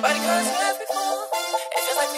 Body cause you left before. It feels like